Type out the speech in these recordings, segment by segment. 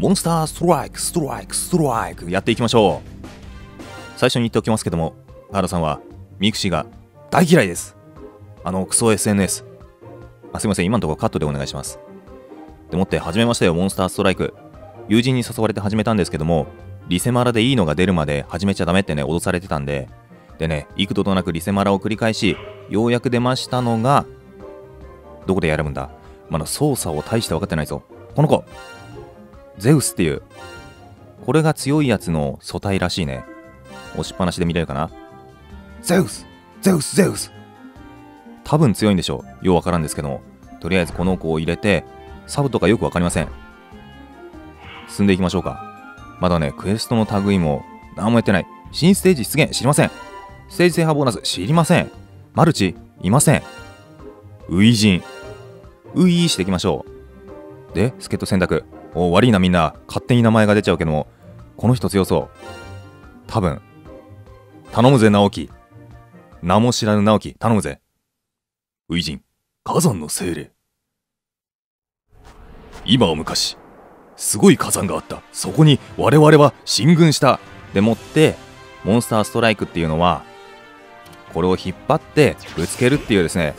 モンスターストライクストライクストライクやっていきましょう。最初に言っておきますけども原さんはミクシーが大嫌いです。あのクソ SNS あすいません今のところカットでお願いします。でもって始めましたよモンスターストライク友人に誘われて始めたんですけどもリセマラでいいのが出るまで始めちゃダメってね脅されてたんで。でね幾度となくリセマラを繰り返しようやく出ましたのがどこでやるんだ？まだ操作を大して分かってないぞ。この子。ゼウスっていうこれが強いやつの素体らしいね。押しっぱなしで見れるかな？ゼウスゼウスゼウス。多分強いんでしょう。ようわからんですけども。とりあえずこの子を入れてサブとかよくわかりません。進んでいきましょうか。まだねクエストの類も何もやってない。新ステージ出現知りません。ステージ制覇ボーナス知りません。マルチいません。初陣。ウイーしていきましょう。で助っ人選択お悪いなみんな。勝手に名前が出ちゃうけども。この人強そう。多分。頼むぜ直樹。名も知らぬ直樹。頼むぜ。初陣火山の精霊。今は昔すごい火山があった。そこに我々は進軍した。でもってモンスターストライクっていうのはこれを引っ張ってぶつけるっていうですね。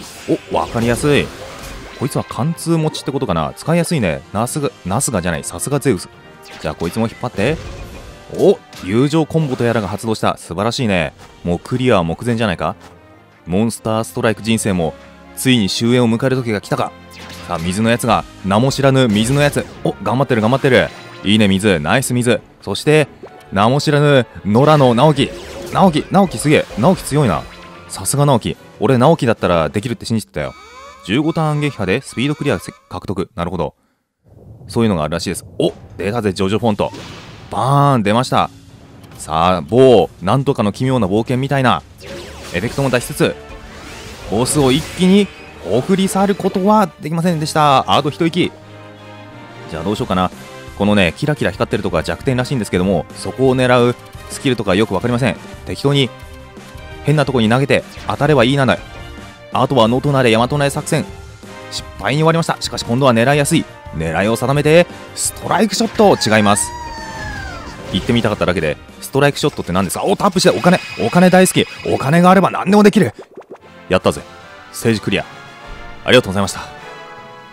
お分かりやすい。こいつは貫通持ちってことかな？使いやすいね。ナスがナスがじゃない。さすがゼウス。じゃあこいつも引っ張って。お友情コンボとやらが発動した。素晴らしいね。もうクリアは目前じゃないか？モンスターストライク人生もついに終焉を迎える時が来たか？さあ水のやつが。名も知らぬ水のやつ。お頑張ってる頑張ってる。いいね水。ナイス水。そして名も知らぬ野良の直樹。直樹直樹すげえ。直樹強いな。さすが直樹。俺直樹だったらできるって信じてたよ。15ターン撃破でスピードクリア獲得なるほど。そういうのがあるらしいです。お出たぜジョジョフォント。バーン出ました。さあ某なんとかの奇妙な冒険みたいな。エフェクトも出しつつボスを一気に送り去ることはできませんでした。あと一息。じゃあどうしようかな。このねキラキラ光ってるとこは弱点らしいんですけどもそこを狙うスキルとかよく分かりません。適当に変なとこに投げて当たればいいなのあとは能となれ大和なれ作戦。失敗に終わりました。しかし今度は狙いやすい。狙いを定めてストライクショット違います。言ってみたかっただけでストライクショットって何ですか？おタップしてお金。お金大好き。お金があれば何でもできる。やったぜ。ステージクリア。ありがとうございました。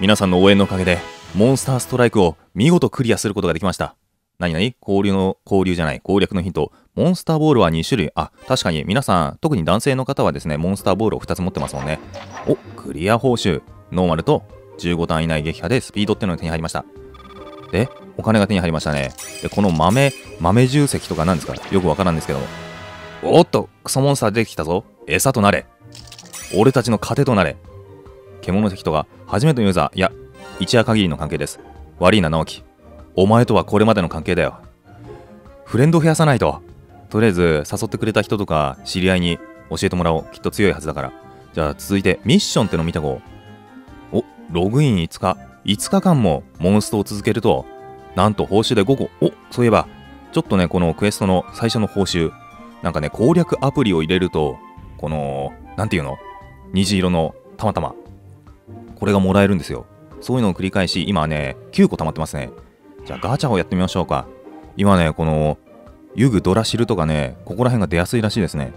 皆さんの応援のおかげでモンスターストライクを見事クリアすることができました。何々？交流の交流じゃない。攻略のヒント。モンスターボールは2種類。あ確かに。皆さん特に男性の方はですねモンスターボールを2つ持ってますもんね。おクリア報酬。ノーマルと15ターン以内撃破でスピードっていうのが手に入りました。でお金が手に入りましたね。でこの豆豆重石とか何ですかよくわからんですけども。おっとクソモンスター出てきたぞ。餌となれ。俺たちの糧となれ。獣石とか初めてのユーザー。いや一夜限りの関係です。悪いな直樹。お前とはこれまでの関係だよ。フレンド増やさないと。とりあえず誘ってくれた人とか知り合いに教えてもらおう。きっと強いはずだから。じゃあ続いてミッションってのを見たこう。おログイン5日5日間もモンストを続けると。なんと報酬で5個おそういえばちょっとねこのクエストの最初の報酬。なんかね攻略アプリを入れるとこの何ていうの？虹色のたまたま。これがもらえるんですよ。そういうのを繰り返し今ね9個溜まってますね。じゃあガチャをやってみましょうか。今ねこのユグドラシルとかねここら辺が出やすいらしいですね。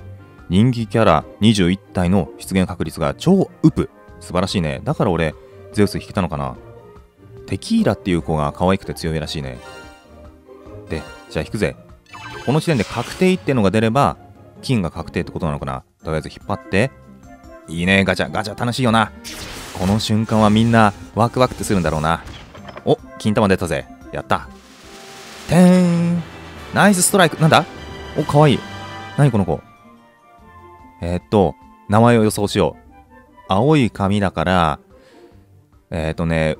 人気キャラ21体の出現確率が超ウプ。素晴らしいね。だから俺ゼウス引けたのかな。テキーラっていう子が可愛くて強いらしいね。でじゃあ引くぜ。この時点で確定ってのが出れば金が確定ってことなのかな。とりあえず引っ張って。いいね。ガチャガチャ楽しいよな。この瞬間はみんなワクワクってするんだろうな。お金玉出たぜ。やった。てーん。ナイスストライク。なんだ？おかわい。い何この子？えー、っと名前を予想しよう。青い髪だからえー、っとね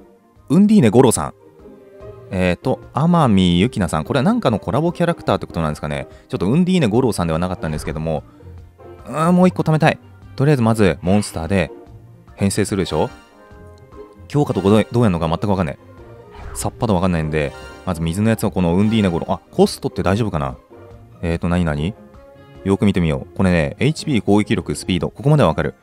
ウンディーネ五郎さん。えっ、と、天海ゆきなさん。これは何かのコラボキャラクターってことなんですかね。ちょっとウンディーネ五郎さんではなかったんですけども、うーん、もう一個貯めたい。とりあえずまず、モンスターで編成するでしょ？強化とどうやるのか全くわかんない。さっぱとわかんないんで、まず水のやつをこのウンディーネゴロ、あ、コストって大丈夫かな？えっ、ー、と、何々よく見てみよう。これね、HP 攻撃力、スピード、ここまではわかる。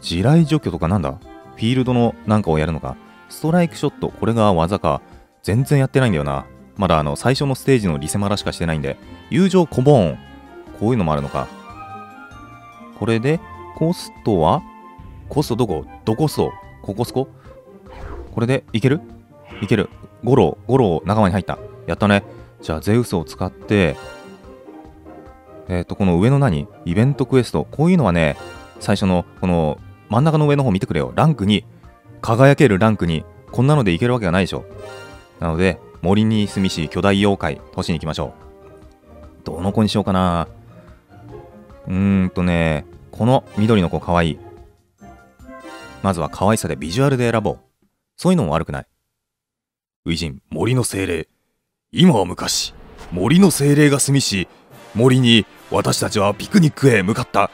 地雷除去とかなんだ？フィールドのなんかをやるのか？ストライクショット、これが技か。全然やってないんだよな。まだあの最初のステージのリセマラしかしてないんで。友情コボーンこういうのもあるのか。これでコストは？コストどこ？どこスト。ここスコ？これでいける？いける。ゴロゴロ仲間に入った。やったね。じゃあゼウスを使ってえっ、ー、とこの上の何？イベントクエスト。こういうのはね最初のこの真ん中の上の方見てくれよ。ランクに輝けるランクにこんなのでいけるわけがないでしょ。なので森に住みし巨大妖怪都市に行きましょう。どの子にしようかな。うーんとねこの緑の子かわいい。まずは可愛さでビジュアルで選ぼう。そういうのも悪くない。初陣森の精霊。今は昔森の精霊が住みし森に私たちはピクニックへ向かった。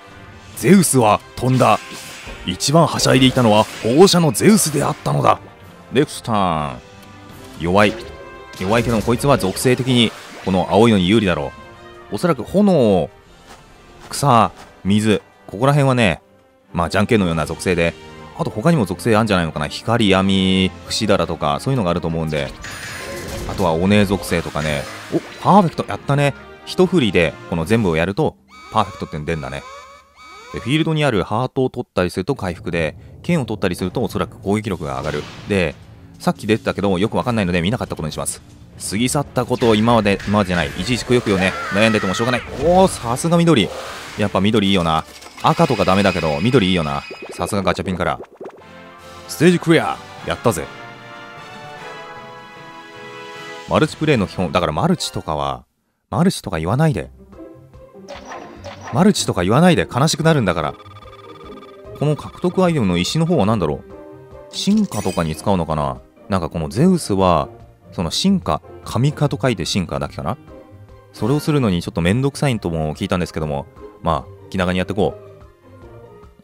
ゼウスは飛んだ。一番はしゃいでいたのは保護者のゼウスであったのだ。ネクスターン。弱い。弱いけどこいつは属性的にこの青いのに有利だろう。おそらく炎草水ここら辺はねまあじゃんけんのような属性で。あと他にも属性あるんじゃないのかな？光闇節だらとかそういうのがあると思うんで。あとはお姉属性とかね。おパーフェクトやったね。一振りでこの全部をやるとパーフェクトって出るんだね。でフィールドにあるハートを取ったりすると回復で剣を取ったりするとおそらく攻撃力が上がる。でさっき出てたけどよくわかんないので見なかったことにします。過ぎ去ったことを今まで今までじゃない。いちいちくよくよね。悩んでてもしょうがない。おおさすが緑。やっぱ緑いいよな。赤とかダメだけど緑いいよな。さすがガチャピンから。ステージクリア。やったぜ。マルチプレイの基本だからマルチとかはマルチとか言わないで。マルチとか言わないで悲しくなるんだから。この獲得アイテムの石の方は何だろう。進化とかに使うのかな。なんかこのゼウスはその進化神化と書いて進化だけかな。それをするのにちょっとめんどくさいとも聞いたんですけども。まあ気長にやっていこう。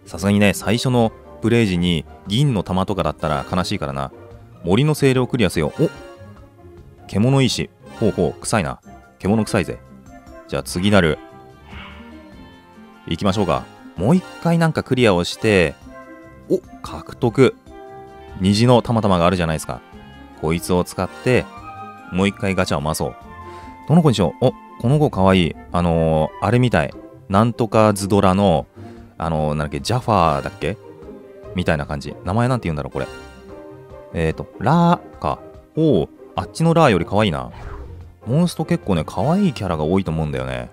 さすがにね最初のプレイ時に銀の玉とかだったら悲しいからな。森の精霊をクリアせよ。お獣石ほうほう。臭いな。獣臭いぜ。じゃあ次なる。行きましょうか。もう一回なんかクリアをして。お獲得。虹の玉々があるじゃないですか。こいつを使ってもう一回ガチャを回そう。どの子にしよう。おこの子かわいい。あのー、あれみたい。なんとかズドラのあの、なんだっけジャファーだっけ？みたいな感じ。名前なんて言うんだろうこれ。えっ、ー、とラーか。おおあっちのラーよりかわいいな。モンスト結構ね可愛いキャラが多いと思うんだよね。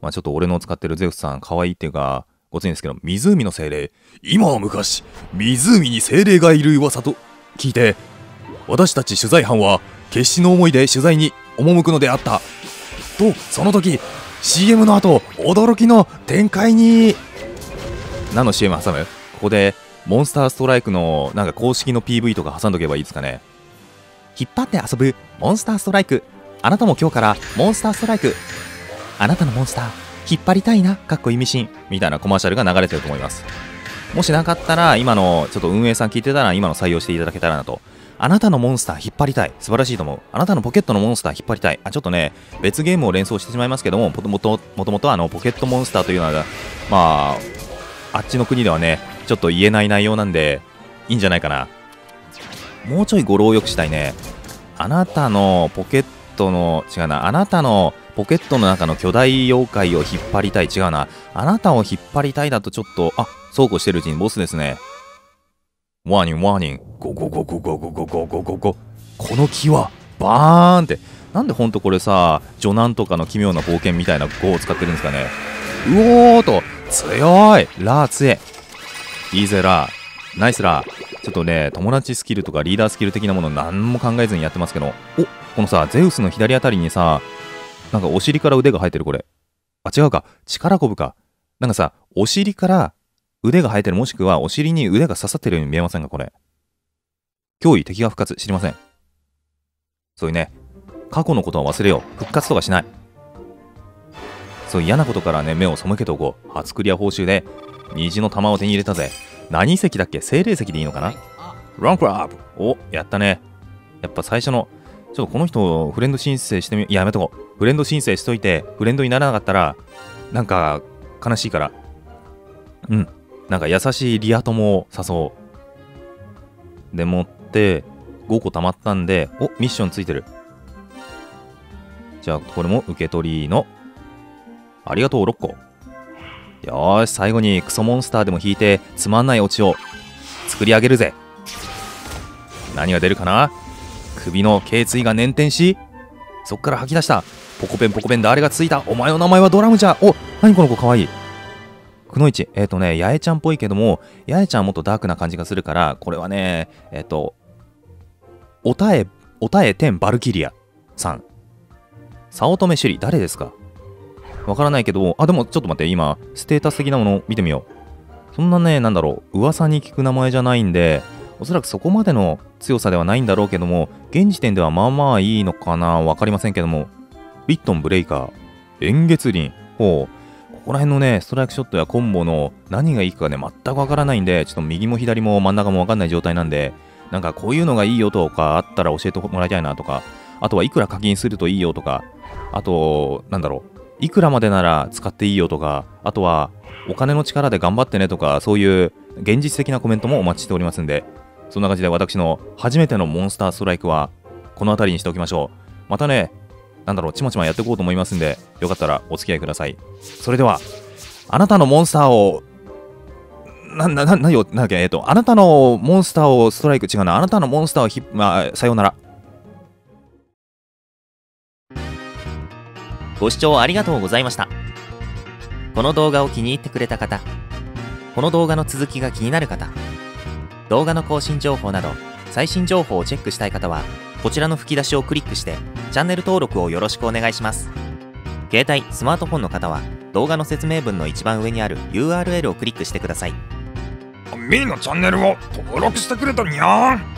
まあちょっと俺の使ってるゼウスさん可愛いっていうかごついんですけど湖の精霊。今は昔湖に精霊がいる噂と聞いて私たち取材班は決死の思いで取材に赴くのであった。とその時 CM の後驚きの展開に。何の CM 挟む？ここでモンスターストライクのなんか公式の PV とか挟んどけばいいですかね。引っ張って遊ぶモンスターストライク。あなたも今日からモンスターストライク。あなたのモンスター引っ張りたいなかっこ意味深みたいなコマーシャルが流れてると思います。もしなかったら今のちょっと運営さん聞いてたら今の採用していただけたらなと。あなたのモンスター引っ張りたい。素晴らしいと思う。あなたのポケットのモンスター引っ張りたい。あ、ちょっとね、別ゲームを連想してしまいますけども、もともと、もともとあの、ポケットモンスターというのは、まあ、あっちの国ではね、ちょっと言えない内容なんで、いいんじゃないかな。もうちょい語呂を良くしたいね。あなたのポケットの、違うな、あなたのポケットの中の巨大妖怪を引っ張りたい。違うな。あなたを引っ張りたいだとちょっと、あ、そうこうしてるうちにボスですね。ワーニンワーニンゴゴゴゴゴゴゴゴゴゴゴこの木はバーンってなんでほんとこれさ序南とかの奇妙な冒険みたいな語を使ってるんですかねうおーと強い。ラー強いいいぜラー。ナイスラー。ちょっとね友達スキルとかリーダースキル的なもの何も考えずにやってますけど。おこのさゼウスの左あたりにさなんかお尻から腕が生えてるこれ。あ違うか。力こぶか。なんかさお尻から腕が生えてるもしくはお尻に腕が刺さってるように見えませんかこれ。脅威敵が復活。知りません。そういうね、過去のことは忘れよう。復活とかしない。そう嫌なことからね、目を背けておこう。初クリア報酬で虹の玉を手に入れたぜ。何石だっけ？精霊石でいいのかな？ランクアップお、やったね。やっぱ最初の、ちょっとこの人、フレンド申請してみ、やめとこう。フレンド申請しといて、フレンドにならなかったら、なんか、悲しいから。うん。なんか優しいリア友を誘う。でもって、5個溜まったんで、お、ミッションついてる。じゃあこれも受け取りのありがとう6個。よし最後にクソモンスターでも引いてつまんないオチを作り上げるぜ。何が出るかな？首の頸椎が捻転しそっから吐き出した。ポコペンポコペン誰がついた。お前の名前はドラムじゃお何この子かわいい。くのいちえっ、ー、とね八重ちゃんっぽいけども八重ちゃんもっとダークな感じがするからこれはねえっ、ー、とおたえおたえ天バルキリアさん。早乙女朱里誰ですか？わからないけどあでもちょっと待って今ステータス的なもの見てみよう。そんなねなんだろう噂に聞く名前じゃないんでおそらくそこまでの強さではないんだろうけども現時点ではまあまあいいのかな分かりませんけども。リットンブレイカー。円月輪。ほう。ここら辺のねストライクショットやコンボの何がいいかね全くわからないんでちょっと右も左も真ん中もわかんない状態なんでなんかこういうのがいいよとかあったら教えてもらいたいなとかあとはいくら課金するといいよとかあとなんだろういくらまでなら使っていいよとかあとはお金の力で頑張ってねとかそういう現実的なコメントもお待ちしておりますんでそんな感じで私の初めてのモンスターストライクはこの辺りにしておきましょうまたねなんだろうちまちまやっていこうと思いますんでよかったらお付き合いくださいそれではあなたのモンスターをな、な、な、なよ、なんだっけ、えっ、と、あなたのモンスターをストライク、違うな、あなたのモンスターをひ、まあ、さようなら。ご視聴ありがとうございました。この動画を気に入ってくれた方、この動画の続きが気になる方、動画の更新情報など、最新情報をチェックしたい方は、こちらの吹き出しをクリックして、チャンネル登録をよろしくお願いします。携帯、スマートフォンの方は、動画の説明文の一番上にある URL をクリックしてください。みーのチャンネルを登録してくれたにゃー